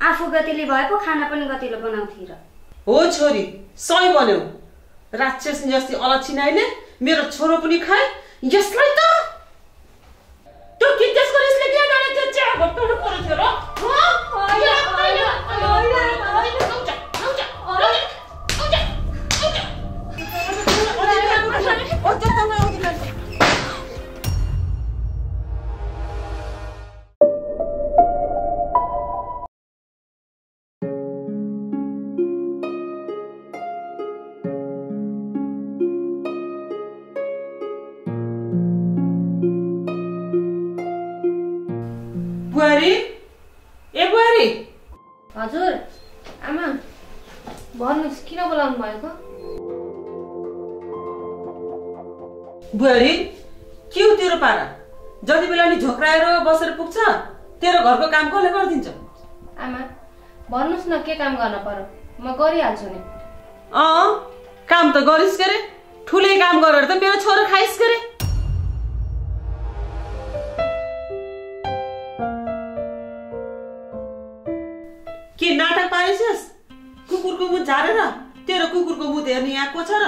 आफू गतिले भए पो खाना पनि गतिलो बनाउँथे र। हो छोरी सही भन्यौ। राक्षस जस्तै अलक्षिनाइले मेरो छोरो पनि खाए यसलाई त त्यो कितेसको रिसले के गर्ने? त्यो चिया घोप्टाउनु पर्यो थियो र भएको? बुहारी के हो तेरो पारा? जति बेला नि झोक्राएर बसेर पुग्छ तेरो घरको काम कसले गरिदिन्छ? आमा भन्नुहोस् न के काम गर्न पर्यो? म गरिहाल्छु नि। अँ काम त गरिस् के अरे ठुलै काम गरेर त मेरो छोरो खाइस् के अरे के नाटक पारेछस्? कुकुरको मुख झारेर? तेरो कुकुरको मुख हेर्ने यहाँ को छ र।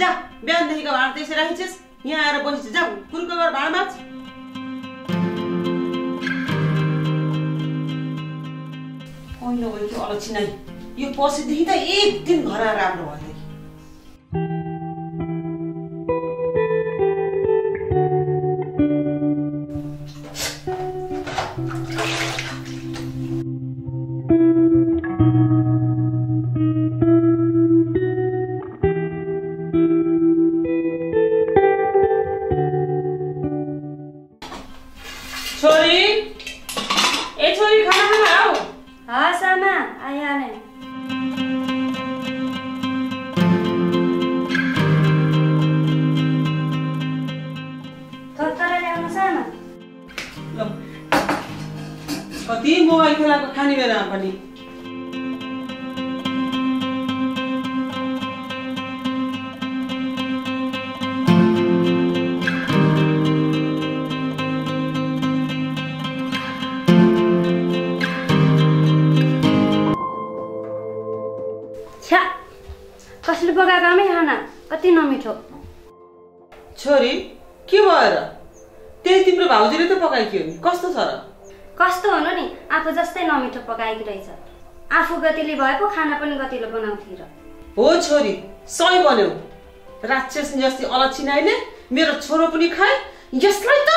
जा बिहानदेखिको भाँडा त्यसै राखिछस्। यहाँ आएर बसिस जा कुकुरको घर भाँडा माछ होइन अलक्षी नै यो पर्सिदेखि त एक दिन घर आएर राम्रो भयो। मोबाइल खेलाएको खाने बेलामा पनि कसले पकाएको आमै खाना कति नमिठो। छोरी के भयो र? त्यही तिम्रो भाउजूले त पकाइकियो नि। कस्तो छ र? कस्तो हुनु नि? आफू जस्तै नमिठो पकाएकी रहेछ। आफू गतिले भए पो खाना पनि गतिलो बनाउँथे र। हो छोरी सही भन्यौ। राक्षस जस्तै अलक्षिनाइले मेरो छोरो पनि खाए यसलाई त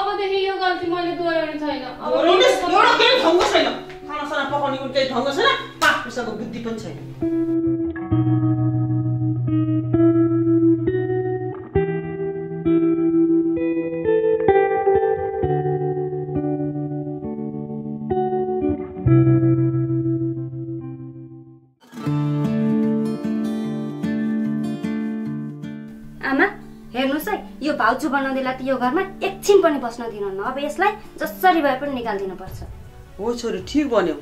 अबदेखि यो गल्ती मैले दोहोऱ्याउने छैन। अब एउटा केही ढङ्ग छैन। खानासाना पकाउने कुनै केही ढङ्ग छैन। पाँच पैसाको बुद्धि पनि छैन। आमा हेर्नुहोस् है यो भाउजू बनाउँदैला त यो घरमा एकछिन पनि बस्न दिनुहुन्न अब यसलाई जसरी भए पनि निकालिदिनु पर्छ। हो छोरी ठिक भन्यौ।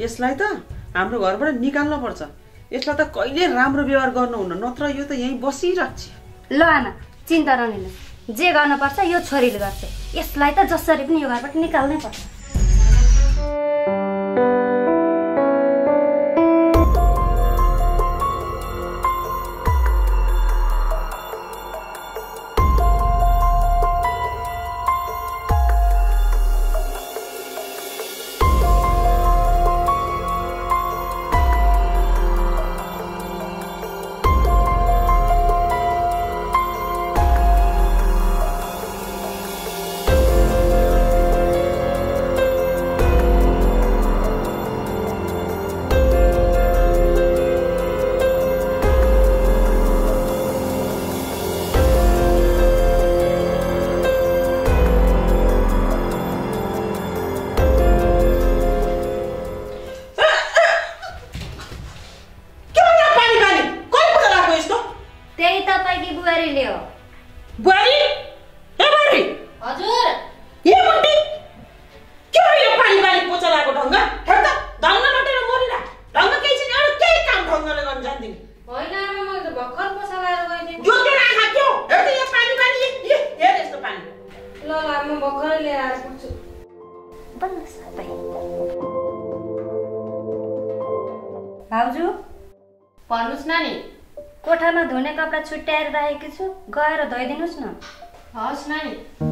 यसलाई त हाम्रो घरबाट निकाल्न पर्छ। यसलाई त कहिले राम्रो व्यवहार गर्नुहुन्न नत्र यो त यहीँ बसिरहेको छ ल आमा चिन्ता नलिनुहोस्। जे गर्नुपर्छ यो छोरीले गर्छ। यसलाई त जसरी पनि यो घरबाट निकाल्नै पर्छ। कोठामा धुने कपडा छुट्याएर राखेकी छु गएर धोइदिनुहोस् न। हवस् नानी।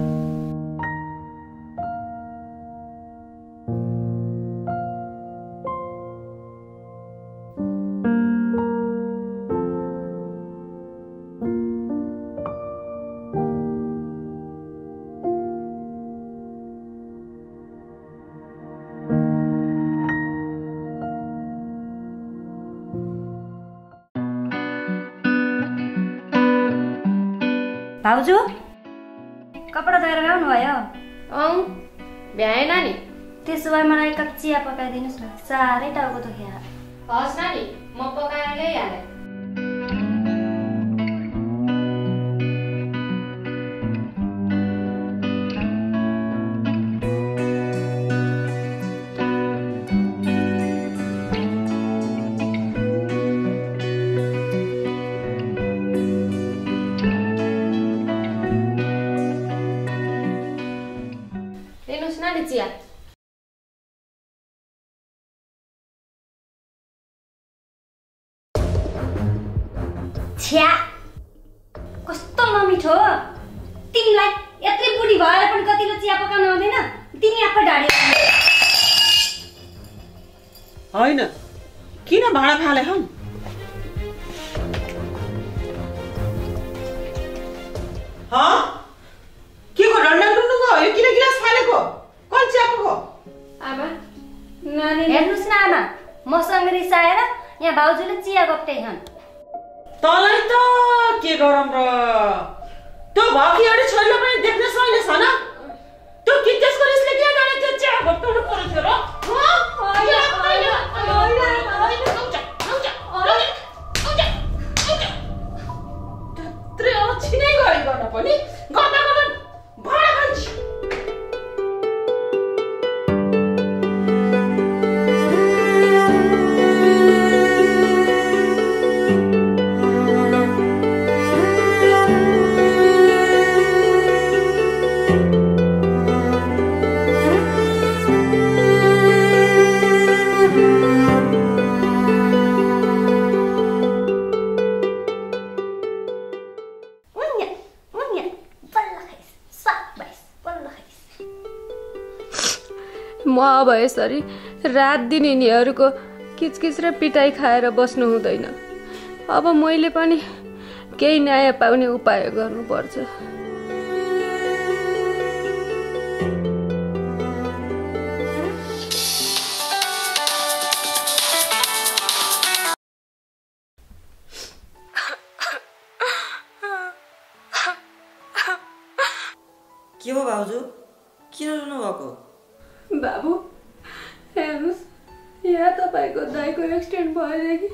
भाउजू कपडा धोएर ल्याउनु भयो। औ भ्याए नानी त्यसो भए मलाई एक कप चिया पकाइदिनुहोस् न। साह्रै टाउको दुख्या हवस् नानी म पकाएर ल्याइहालेँ। हो तिमीलाई यत्रै बुढी भएर पनि कतिको चिया पकाउनु आउँदैन। तिमी आफै ढाडी होइन। किन भाँडा फाले हौ? हँ? के को डन्डा गयो यो किन गिलास फालेको? कल चियाको आमा नानी हेर्नुहोस् न आमा मसँग रिसाएर यहाँ भाउजूले चिया गप्टे छन् तँलाई त के गरम र। त्यो भकी एउटा छोरीले पनि देख्न सहिने छ न त्यो कितेसको रिसले के गर्ने त्यो चिया घोप्टाउनु पर्यो थियो र। त्यत्रै अल्छी नै गरी गर्न पनि गर्दा गर्दा म अब यसरी रात दिन यिनीहरूको किचकिच र पिटाइ खाएर बस्नु हुँदैन। अब मैले पनि केही न्याय पाउने उपाय गर्नुपर्छ। के हो भाउजू? किन रुनु भएको बाबु हेर्नुहोस् यहाँ तपाईँको दाईको एक्सिडेन्ट भएदेखि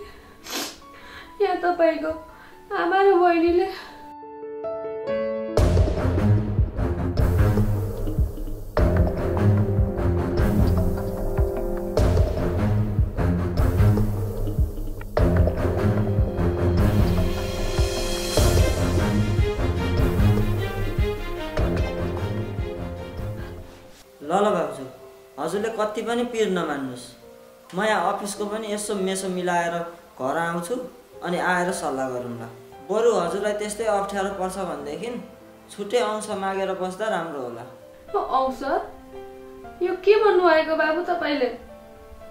यहाँ तपाईँको आमा र बहिनीले हजुरले कति पनि पिर नमान्नुहोस्। म यहाँ अफिसको पनि यसो मेसो मिलाएर घर आउँछु अनि आएर सल्लाह गरौँला। बरु हजुरलाई त्यस्तै अप्ठ्यारो पर्छ भनेदेखि छुट्टै अंश मागेर बस्दा राम्रो होला। आउँछ यो के भन्नुभएको बाबु तपाईँले?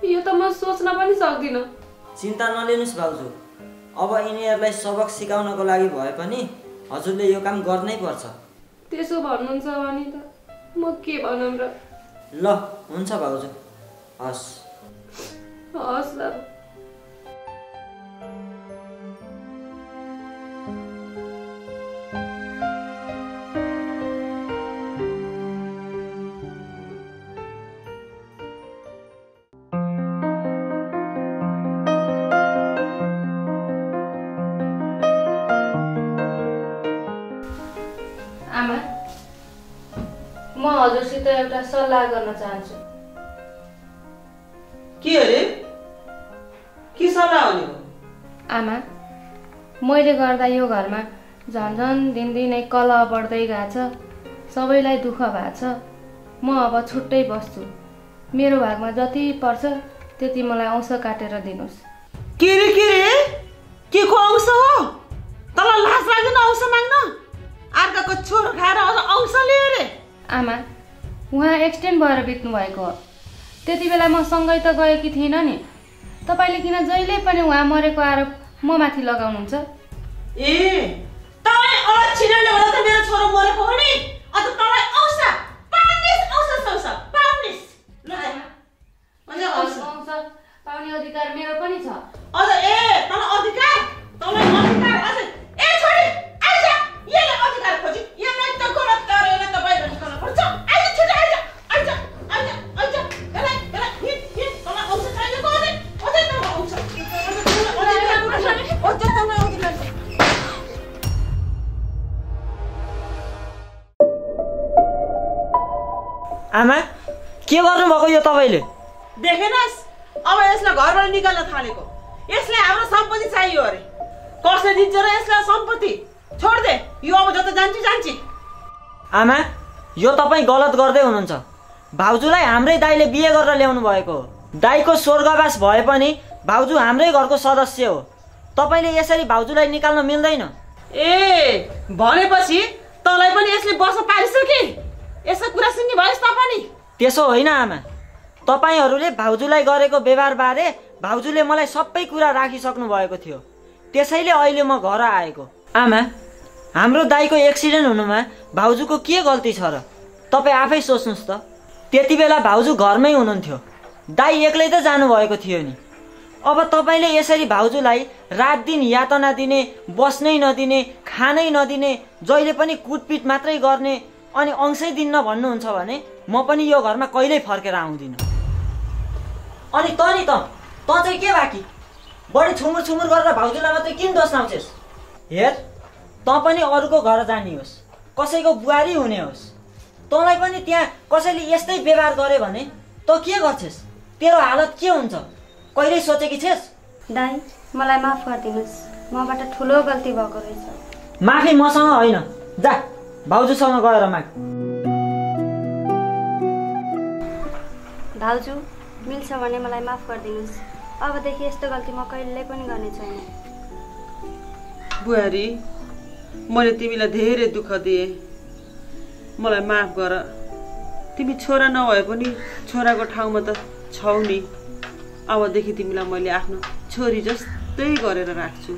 यो त म सोच्न पनि सक्दिनँ। चिन्ता नलिनुहोस् भाउजू। अब यिनीहरूलाई सबक सिकाउनको लागि भए पनि हजुरले यो काम गर्नै पर्छ। त्यसो भन्नुहुन्छ भने त म के भनौँ र? ल हुन्छ भाउजू। हस्। हस् बाबु हजुरसित एउटा सल्लाह गर्न चाहन्छु। के अरे? के सल्लाह हो नि? आमा मैले गर्दा यो घरमा झन् झन् दिनदिनै कलह बढ्दै गएको छ सबैलाई दुःख भएको छ। म अब छुट्टै बस्छु। मेरो भागमा जति पर्छ त्यति मलाई औँस काटेर दिनुहोस्। के रे के रे? के को अंश हो? तँलाई लाज लाग्दैन अंश माग्न। अर्काको छोरो खाएर अंश लियो रे। आमा उहाँ एक्सिडेन्ट भएर बित्नु भएको हो। त्यति बेला म सँगै त गएकी थिइनँ नि। तपाईँले किन जहिले पनि उहाँ मरेको आरोप म माथि लगाउनुहुन्छ? ए तँलाई अलक्षिणाले होला त मेरो छोरो मरेको हो नि। अन्त तँलाई अंश पाउनेस अंश अंश पाउनेस ल। अझ अंश औँस। पाउने अधिकार मेरो पनि छ। अझ ए तँलाई अधिकार? तँलाई अधिकार? अझ के गर्नुभएको यो तपाईँले? देखेनस्? अब यसलाई घरबाट निकाल्न थालेको। यसलाई हाम्रो सम्पत्ति चाहियो अरे। कसले दिन्छ र यसलाई सम्पत्ति? छोड दे। यो अब जता जान्छ जान्छ। आमा यो तपाईँ गलत गर्दै हुनुहुन्छ। भाउजूलाई हाम्रै दाईले बिहे गरेर ल्याउनु भएको हो। दाईको स्वर्गवास भए पनि भाउजू हाम्रै घरको सदस्य हो। तपाईँले यसरी भाउजूलाई निकाल्न मिल्दैन। ए भनेपछि तँलाई पनि यसले बस पारिसके? यसो कुरा सुन्ने भएस् त पनि? त्यसो होइन आमा। तपाईँहरूले भाउजूलाई गरेको व्यवहारबारे भाउजूले मलाई सबै कुरा राखिसक्नु भएको थियो। त्यसैले अहिले म घर आएको। आमा हाम्रो दाईको एक्सिडेन्ट हुनुमा भाउजूको के गल्ती छ र? तपाईँ आफै सोच्नुहोस् त। त्यति बेला भाउजू घरमै हुनुहुन्थ्यो। दाई एक्लै त जानुभएको थियो नि। अब तपाईँले यसरी भाउजूलाई रात दिन यातना दिने बस्नै नदिने खानै नदिने जहिले पनि कुटपिट मात्रै गर्ने अनि अंशै दिन्न भन्नुहुन्छ भने म पनि यो घरमा कहिल्यै फर्केर आउँदिनँ। अनि त नि त त चाहिँ के बाँकी? बढी छुमुर छुमुर गरेर भाउजूलाई मात्रै किन दोष लाउँछेस्? हेर त पनि अरूको घर जाने होस् कसैको बुहारी हुने होस्। तँलाई पनि त्यहाँ कसैले यस्तै व्यवहार गरे भने त के गर्छेस्? तेरो हालत के हुन्छ? कहिल्यै सोचेकी छेस्? दाई मलाई माफ गरिदिनुहोस्। मबाट ठुलो गल्ती भएको रहेछ। माफी मसँग होइन। जा। भाउजूसँग गएर माग भाउजू मिल्छ भने मलाई माफ गरिदिनुहोस्। अबदेखि यस्तो गल्ती म कहिल्यै पनि गर्ने छैन। बुहारी मैले तिमीलाई धेरै दुःख दिएँ। मलाई माफ गर। तिमी छोरा नभए पनि छोराको ठाउँमा त छौ नि। अबदेखि तिमीलाई मैले आफ्नो छोरी जस्तै गरेर राख्छु।